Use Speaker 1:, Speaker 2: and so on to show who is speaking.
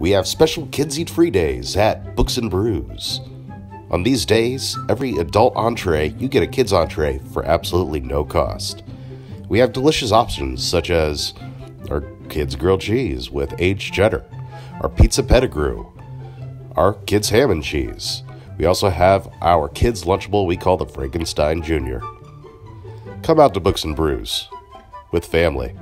Speaker 1: we have special kids eat free days at Books and Brews. On these days, every adult entree, you get a kid's entree for absolutely no cost. We have delicious options such as our kids' grilled cheese with aged cheddar, our pizza pettigrew, our kids' ham and cheese. We also have our kids' lunchable we call the Frankenstein Jr. Come out to Books and Brews with family.